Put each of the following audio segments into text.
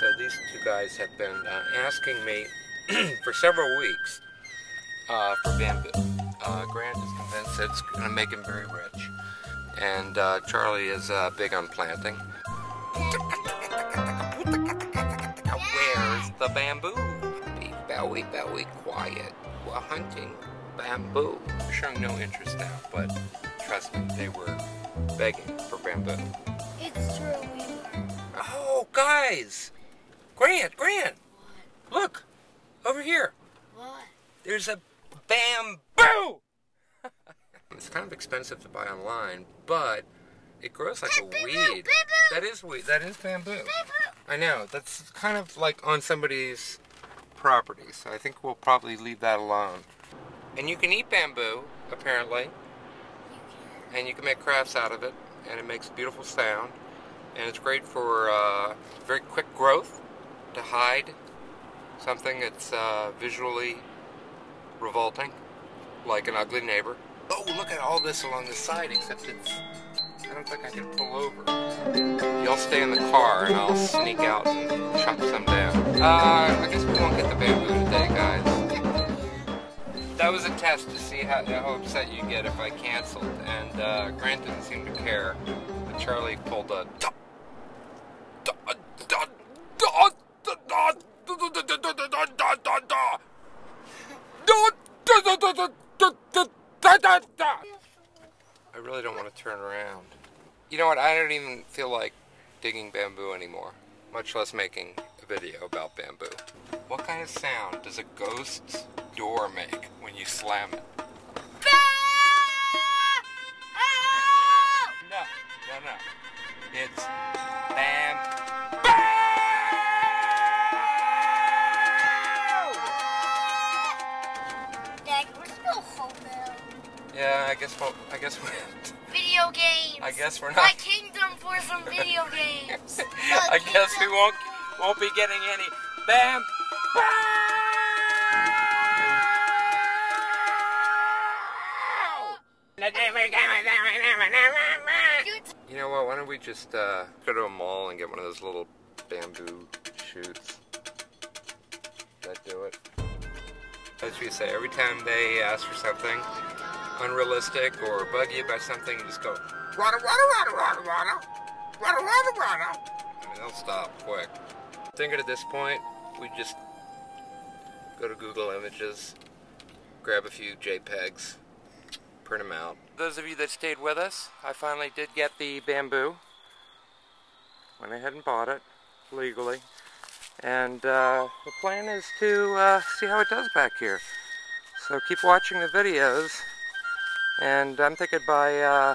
So these two guys have been uh, asking me for several weeks uh, for bamboo. Uh, Grant is convinced that it's going to make him very rich. And uh, Charlie is uh, big on planting. Where's the bamboo? Be bowie, bowie, quiet. We're hunting bamboo. Showing no interest now, but trust me, they were begging for bamboo. It's true, we were. Oh, guys! Grant, Grant! Look! Over here! What? There's a bamboo! it's kind of expensive to buy online, but it grows like a weed. That is weed. That is bamboo. I know. That's kind of like on somebody's property, so I think we'll probably leave that alone. And you can eat bamboo, apparently, and you can make crafts out of it, and it makes a beautiful sound. And it's great for uh, very quick growth to hide something that's uh, visually revolting, like an ugly neighbor. Oh, look at all this along the side, except it's. I don't think I can pull over. Y'all stay in the car and I'll sneak out and chop some down. Uh, I guess we won't get the bamboo today, guys. That was a test to see how, how upset you get if I canceled, and uh, Grant didn't seem to care. But Charlie pulled a. I really don't want to turn around. You know what? I don't even feel like digging bamboo anymore, much less making a video about bamboo. What kind of sound does a ghost's door make when you slam it? Yeah, I guess we'll, I guess we Video games. I guess we're not. My kingdom for some video games. I guess we won't won't be getting any bam. You know what? Why don't we just uh, go to a mall and get one of those little bamboo shoots? That do it. As we say, every time they ask for something unrealistic or bug you about something, you just go rada rada rada rada rada rada rada rada. I mean, they'll stop quick. I think at this point, we just go to Google Images, grab a few JPEGs, print them out. Those of you that stayed with us, I finally did get the bamboo. Went ahead and bought it legally. And uh, the plan is to uh, see how it does back here. So keep watching the videos. And I'm thinking by, uh,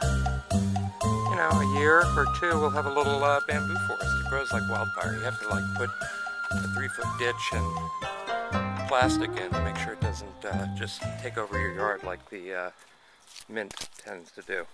you know, a year or two, we'll have a little uh, bamboo forest. It grows like wildfire. You have to like put a three foot ditch and plastic in to make sure it doesn't uh, just take over your yard like the uh, mint tends to do.